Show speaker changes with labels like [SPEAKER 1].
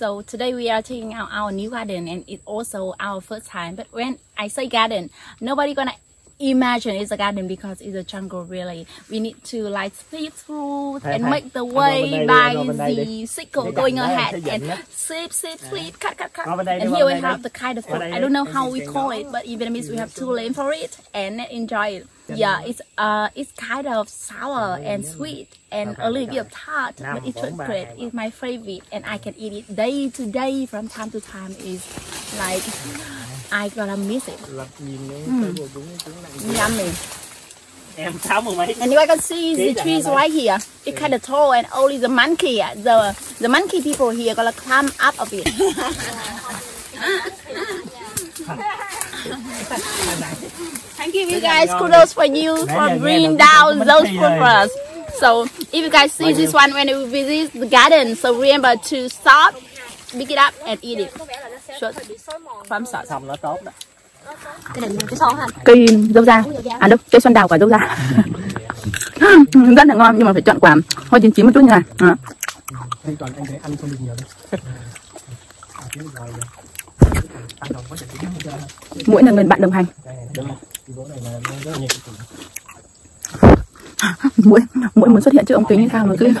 [SPEAKER 1] So today we are taking out our new garden and it's also our first time. But when I say garden, nobody gonna imagine it's a garden because it's a jungle really. We need to like split fruit
[SPEAKER 2] Hey,
[SPEAKER 1] and
[SPEAKER 2] hey,
[SPEAKER 1] make the way
[SPEAKER 2] ngồi bên đây đi,
[SPEAKER 1] by
[SPEAKER 2] anh ngồi bên đây
[SPEAKER 1] the sickle going ahead and sweep, sweep, sweep, cut, cut, cut.
[SPEAKER 2] Ngồi bên đây đi,
[SPEAKER 1] And here we have the kind of. I don't know how we call it, but in Vietnamese we have to name for it and enjoy it. Yeah, it's uh it's kind of sour and sweet and a little bit of tart, but it's so great. It's my favorite, and I can eat it day to day from time to time. Is like I gonna miss it.
[SPEAKER 2] Lập nhìn cái
[SPEAKER 1] Ừ.
[SPEAKER 2] cái bộ đúng đúng nặng.
[SPEAKER 1] Yummy.
[SPEAKER 2] Em sáu mươi mấy.
[SPEAKER 1] And you guys can see the trees right here. It's kind of tall, and only the monkey, the the monkey people here gonna climb up a bit. Thank you, you guys. Kudos for you for bringing down those
[SPEAKER 2] monkey
[SPEAKER 1] for us. So, if you guys see this one when you visit the garden, so remember to stop, pick it up, and eat it. Sure. From sauce.
[SPEAKER 2] Xong nó tốt đó.
[SPEAKER 3] cái này cái son hả
[SPEAKER 1] cây dâu da à đâu cây xoan đào quả dâu da rất là ngon nhưng mà phải chọn quả hơi chín chín một chút như này à.
[SPEAKER 2] Anh ăn không được nhiều đâu.
[SPEAKER 1] Là người bạn đồng hành mũi mũi muốn xuất hiện trước ống kính như sao rồi cứ